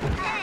Ribbis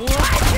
What?